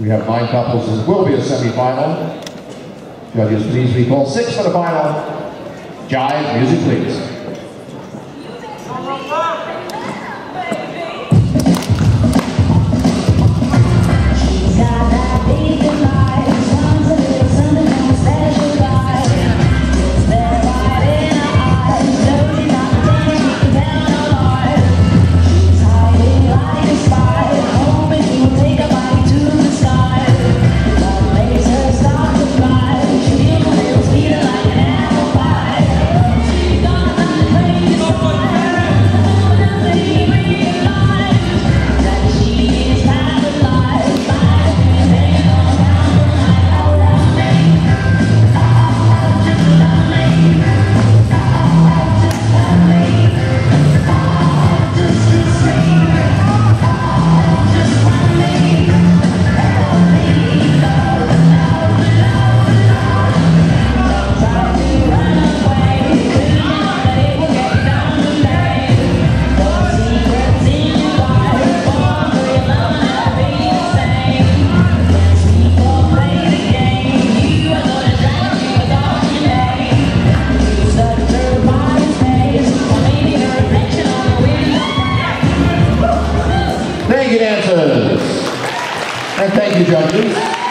We have nine couples. This will be a semifinal. Judges, please recall six for the final. Jive, music please. big dancers. And thank you, judges.